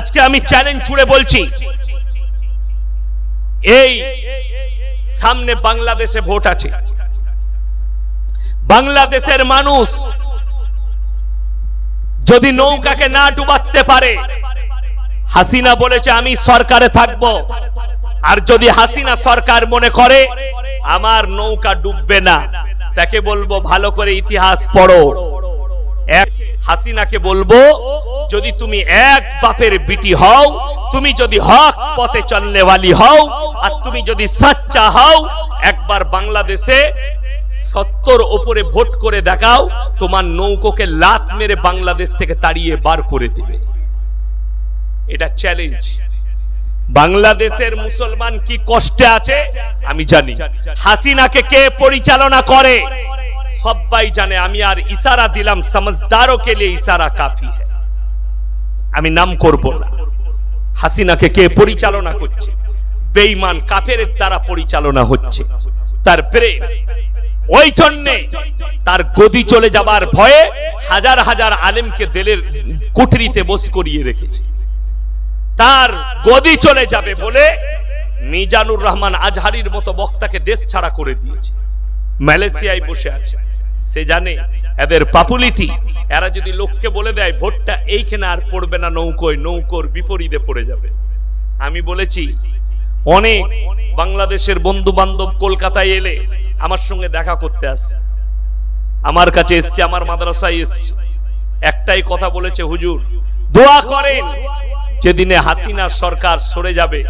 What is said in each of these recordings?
আজকে আমি চ্যালেঞ্জ ছুড়ে বলছি। এই সামনে বাংলাদেশে ভোট আছে। বাংলাদেশের মানুষ যদি নৌকাকে না ডুবাতে পারে, হাসিনা বলেছে, আমি সরকারে থাকব। আর যদি হাসিনা সরকার মনে করে, আমার নৌকা ডুববে না। তাকে বলব, ভালো করে ইতিহাস পড়ো। এক হাসিনাকে বলব, যদি তুমি এক বাপের বিটি হও, তুমি যদি হক পথে চলনেওয়ালি হও, আর তুমি যদি সাচ্চা হও, একবার বাংলাদেশে সত্তর ওপরে ভোট করে দেখাও, তোমার নৌকোকে লাত মেরে বাংলাদেশ থেকে তাড়িয়ে বার করে দিবে। এটা চ্যালেঞ্জ বাংলাদেশের মুসলমান কি কষ্টে আছে? আমি জানি। হাসিনাকে কে পরিচালনা করে? সবাই জানে, আমি আর ইশারা দিলাম সমঝদারও কে লিয়ে ইশারা কাফি है আমি নাম করব না। হাসিনাকে কে পরিচালনা করছে? বেঈমান কাফের দ্বারা পরিচালনা হচ্ছে। তার ব্রেন। ওই জন্যে তার গদি চলে যাবার ভয়ে হাজার হাজার আলেমকে দেলের কুঠরিতে বস করিয়ে রেখেছে। তার গদি চলে যাবে বলে মিজানুর রহমান আজহারির মতো বক্তাকে দেশ ছাড়া করে দিয়েছে। মালয়েশিয়ায় বসে আছে। সে জানে, এদের পাপুলিটি। এরা যদি লোককে বলে দেয়, ভোটটা এইখানে আর পড়বে না নৌকোয়, নৌকোর বিপরীতে পড়ে যাবে। আমি বলেছি, অনেক বাংলাদেশের বন্ধু বান্ধব কলকাতায় এলে আমার সঙ্গে দেখা করতে আসে আমার কাছে এসছে, আমার মাদ্রাসায় এসছে। একটাই কথা বলেছে, হুজুর, দোয়া করেন, যেদিনে হাসিনা সরকার সরে যাবে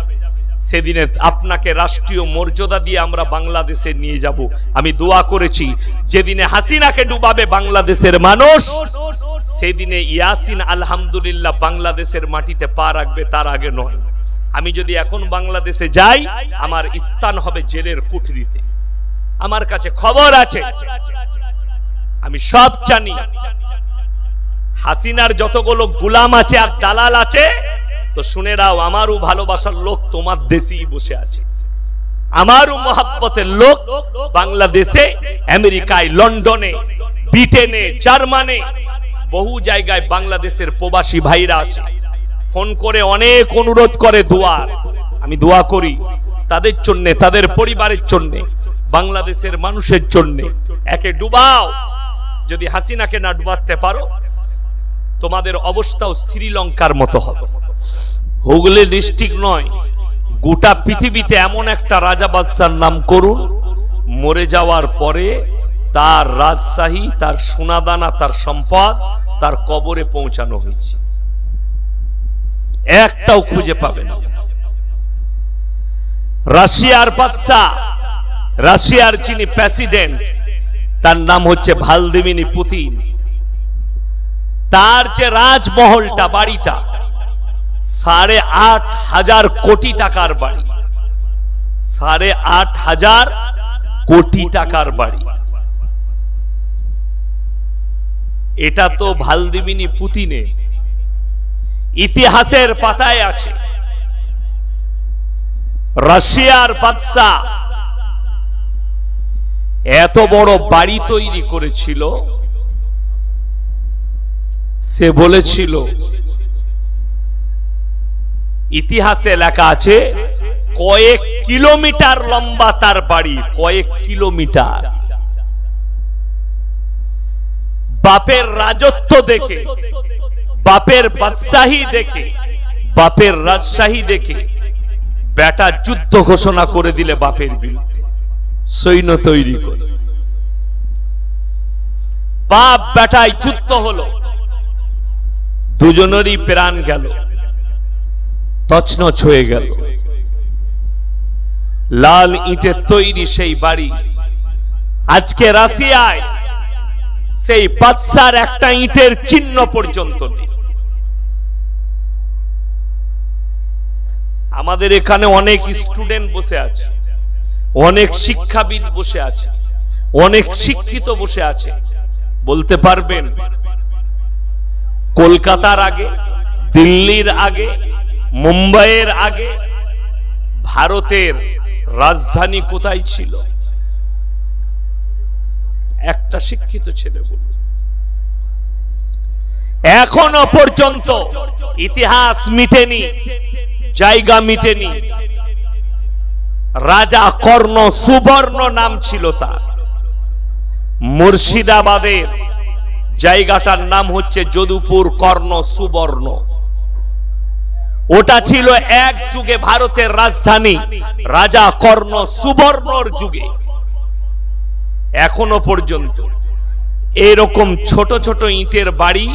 সেদিনে আপনাকে রাষ্ট্রীয় মর্যাদা দিয়ে আমরা বাংলাদেশে নিয়ে যাব। আমি দোয়া করেছি, যেদিনে হাসিনাকে ডুবাবে বাংলাদেশের মানুষ, সেদিনে ইয়াসিন আলহামদুলিল্লাহ বাংলাদেশের মাটিতে পা রাখবে, তার আগে নয়। আমি যদি এখন বাংলাদেশে যাই, আমার স্থান হবে জেলের কুঠরিতে। আমার কাছে খবর আছে, আমি সব জানি। হাসিনার যতগুলো গুলাম আছে আর দালাল আছে তো শুনে রাও আমারও ভালোবাসার লোক তোমার দেশেই বসে আছে। আমারও মহাব্বতের লোক বাংলাদেশে, আমেরিকায়, লন্ডনে, ব্রিটেনে, জার্মানে, বহু জায়গায় বাংলাদেশের প্রবাসী ভাইরা আসে। ফোন করে অনেক অনুরোধ করে দোয়ার আমি দোয়া করি তাদের জন্য, তাদের পরিবারের জন্য, বাংলাদেশের মানুষের জন্য। একে ডুবাও, যদি হাসিনাকে না ডুবাতে পারো, তোমাদের অবস্থাও শ্রীলঙ্কার মতো হবে। হুগলি ডিস্ট্রিক্ট নয়, গোটা পৃথিবীতে এমন একটা রাজা বাদশার নাম করুন, মরে যাওয়ার পরে তার রাজশাহী, তার সোনাদানা, তার সম্পদ, তার কবরে পৌঁছানো হয়েছে। একটাও খুঁজে পাবে না। রাশিয়ার বাদশাহ, রাশিয়ার যিনি প্রেসিডেন্ট, তার নাম হচ্ছে ভালদিমিনি পুতিন। তার যে রাজমহলটা, বাড়িটা সাড়ে আট হাজার কোটি টাকার বাড়ি। সাড়ে আট হাজার কোটি টাকার বাড়ি। এটা তো ভালদিমিনি পুতিনে। ইতিহাসের পাতায় আছে। রাশিয়ার বাদশাহ এত বড় বাড়ি তৈরি করেছিল। সে বলেছিল ইতিহাসে লেখা আছে, কয়েক কিলোমিটার লম্বা তার বাড়ি, কয়েক কিলোমিটার। বাপের রাজত্ব দেখে, বাপের বাদশাহী দেখে, বাপের রাজশাহী দেখে, বেটা যুদ্ধ ঘোষণা করে দিলে বাপের বিরুদ্ধে, সৈন্য তৈরি করে। বাপ বেটায় যুদ্ধ হলো, দুজনেরই প্রাণ গেল। তছনছ হয়ে গেল। লাল ইটের তৈরি সেই বাড়ি। আজকে রাশিয়ায় সেই বাদশার একটা ইটের চিহ্ন পর্যন্ত নেই। আমাদের এখানে অনেক স্টুডেন্ট বসে আছে, অনেক শিক্ষাবিদ বসে আছে, অনেক শিক্ষিত বসে আছে। বলতে পারবেন, কলকাতার আগে, দিল্লির আগে মুম্বাইয়ের আগে ভারতের রাজধানী কোথায় ছিল? একটা শিক্ষিত ছেলে বলল এখনও পর্যন্ত ইতিহাস মিটেনি, জায়গা মিটেনি। রাজা কর্ণ সুবর্ণ নাম ছিল তার। মুর্শিদাবাদের জায়গাটার নাম হচ্ছে যদুপুর কর্ণ সুবর্ণ। ওটা ছিল এক যুগে ভারতের রাজধানী, রাজা কর্ণ সুবর্ণর যুগে। এখনও পর্যন্ত এরকম ছোট ছোট ইটের বাড়ি,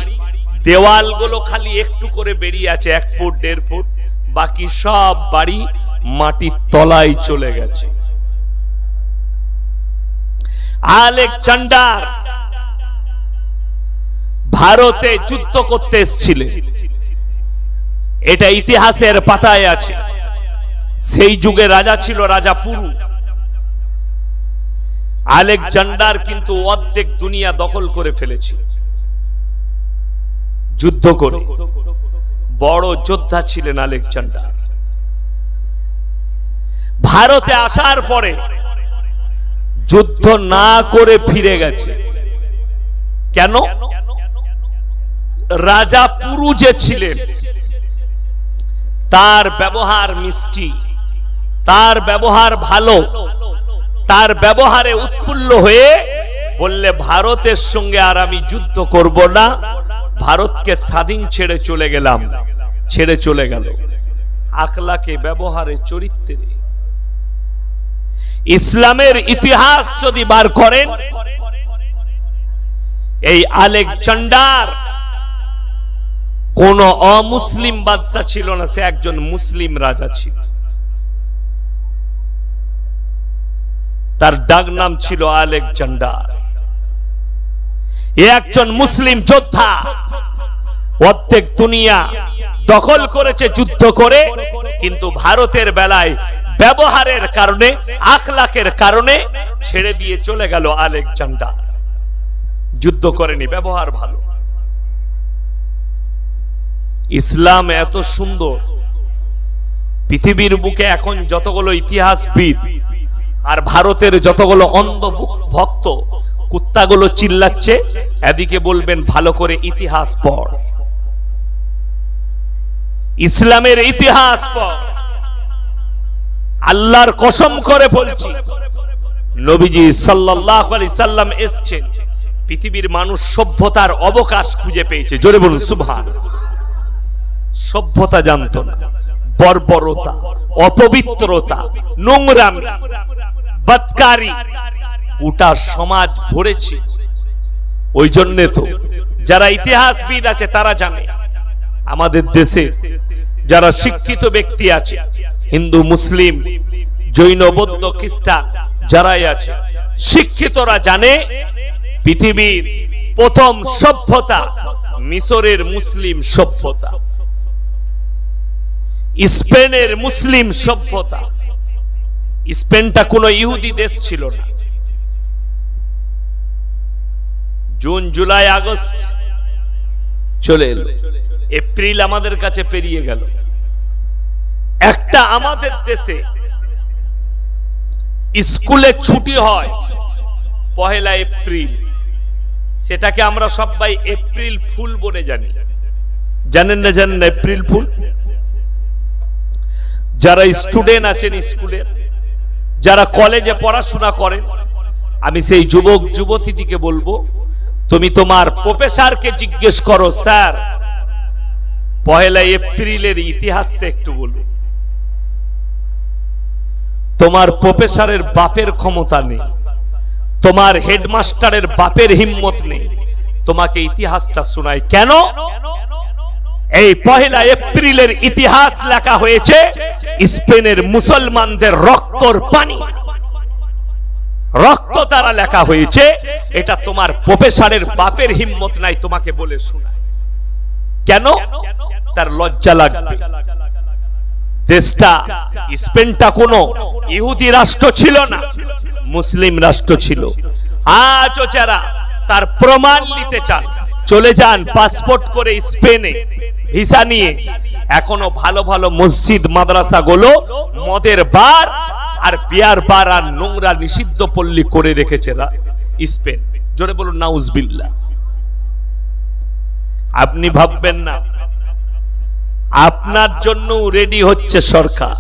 দেওয়ালগুলো খালি একটু করে বেরিয়ে আছে, এক ফুট, দেড় ফুট, বাকি সব বাড়ি মাটির তলায় চলে গেছে। আলেকজান্ডার ভারতে যুদ্ধ করতে এসেছিলেন। এটা ইতিহাসের পাতায় আছে। সেই যুগে রাজা ছিল রাজা পুরু। আলেকজান্ডার কিন্তু অর্ধেক দুনিয়া দখল করে ফেলেছিল। যুদ্ধ করে। বড় যোদ্ধা ছিলেন আলেকজান্ডার। ভারতে আসার পরে যুদ্ধ না করে ফিরে গেছে। কেন? রাজা পুরু যে ছিলেন তার ব্যবহার মিষ্টি, তার ব্যবহার ভালো, তার ব্যবহারে উৎফুল্ল হয়ে বললে, ভারতের সঙ্গে আর আমি যুদ্ধ করব না, ভারতকে স্বাধীন ছেড়ে চলে গেলাম, ছেড়ে চলে গেল। আখলাকে, ব্যবহারে, চরিত্রে ইসলামের ইতিহাস যদি বার করেন, এই আলেকজান্ডার কোন অমুসলিম বাদশা ছিল না, সে একজন মুসলিম রাজা ছিল। তার ডাক নাম ছিল আলেকজান্ডার। একজন মুসলিম যোদ্ধা। অর্ধেক দুনিয়া দখল করেছে, যুদ্ধ করে, কিন্তু ভারতের বেলায় ব্যবহারের কারণে, আখলাকের কারণে ছেড়ে দিয়ে চলে গেল আলেকজান্ডার। যুদ্ধ করেনি, ব্যবহার ভালো। ইসলাম এত সুন্দর। পৃথিবীর বুকে এখন যতগুলো ইতিহাসবিদ আর ভারতের যতগুলো অন্ধ ভক্ত কুত্তাগুলো চিল্লাচ্ছে, এদিকে বলবেন, ভালো করে ইতিহাস পড়। ইসলামের ইতিহাস পড়। আল্লাহর কসম করে বলছি, নবীজি সাল্লাল্লাহু আলাইহি সাল্লাম এসেছেন। পৃথিবীর মানুষ সভ্যতার অবকাশ খুঁজে পেয়েছে। জোরে বলুন, সুবহান। সভ্যতা জানতো না, বর্বরতা, অপবিত্রতা, নোংরাম, বৎকারী ওটা সমাজ ভরেছে। ওই জন্য তো যারা ইতিহাসবিদ আছে তারা জানে, আমাদের দেশে যারা শিক্ষিত ব্যক্তি আছে, হিন্দু, মুসলিম, জৈন, বৌদ্ধ, খ্রিস্টান, যারাই আছে, শিক্ষিতরা জানে পৃথিবীর প্রথম সভ্যতা মিশরের মুসলিম সভ্যতা। স্পেনের মুসলিম সভ্যতা। স্পেনটা কোনো ইহুদি দেশ ছিল না। জুন, জুলাই, আগস্ট চলে এলো। এপ্রিল আমাদের কাছে পেরিয়ে গেল। একটা আমাদের দেশে স্কুলে ছুটি হয় পহেলা এপ্রিল। সেটাকে আমরা সবাই এপ্রিল ফুল বলে জানি। জানেন না জানেন না এপ্রিল ফুল? যারা স্টুডেন্ট আছেন স্কুলের যারা কলেজে পড়াশোনা করেন, আমি সেই যুবক যুবতীদিকে বলব, তুমি তোমার প্রফেসরকে জিজ্ঞেস করো, স্যার, পহেলা এপ্রিলের ইতিহাসটা একটু বলুন। তোমার প্রফেসরের বাপের ক্ষমতা নেই, তোমার হেডমাস্টারের বাপের হিম্মত নেই, তোমাকে ইতিহাসটা শোনায় কেন? এই পহেলা এপ্রিলের ইতিহাস লেখা হয়েছে স্পেনের মুসলমানদের রক্তর পানি। রক্ত তারা লেখা হয়েছে, এটা তোমার প্রফেসরের বাপের হিম্মত নাই তোমাকে বলে শোনায়। কেন? তার লজ্জা লাগবে। দেশটা, স্পেনটা কোনো ইহুদি রাষ্ট্র ছিল না, মুসলিম রাষ্ট্র ছিল। আজও যারা তার প্রমাণ নিতে চান চলে যান পাসপোর্ট করে স্পেনে। ভিসা নিয়ে। এখনও ভালো ভালো মসজিদ মাদ্রাসা গুলো মদের বার আর বিয়ার বার আর নোংরা নিষিদ্ধ পল্লী করে রেখেছে স্পেন। জোরে বলুন নাউজবিল্লা আপনি ভাববেন না। আপনার জন্য রেডি হচ্ছে সরকার।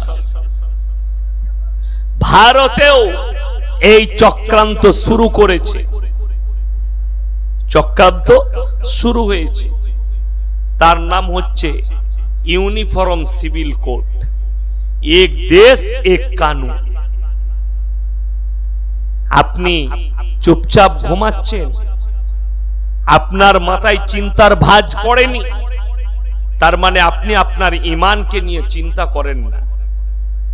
ভারতেও এই চক্রান্ত শুরু করেছে। চক্রান্ত শুরু হয়েছে। তার নাম হচ্ছে ইউনিফর্ম সিভিল কোড। এক দেশ, এক কানুন। আপনি চুপচাপ ঘুমাচ্ছেন। আপনার মাথায় চিন্তার ভাজ পড়েনি। তার মানে আপনি আপনার ইমানকে নিয়ে চিন্তা করেন না।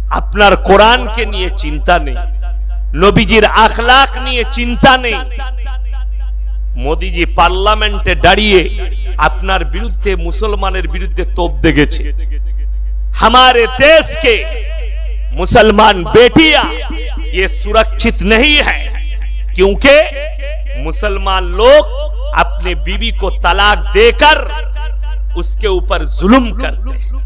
আপনার কোরআনকে নিয়ে চিন্তা নেই। নবীজির আখলাখ নিয়ে চিন্তা নেই। মোদিজি পার্লামেন্টে দাঁড়িয়ে আপনার বিরুদ্ধে মুসলমানের বিরুদ্ধে তোপ দেখেছে हमारे देश के मुसलमान बेटियां ये सुरक्षित नहीं है क्योंकि मुसलमान लोग अपने बीवी को तलाक देकर उसके ऊपर जुल्म करते हैं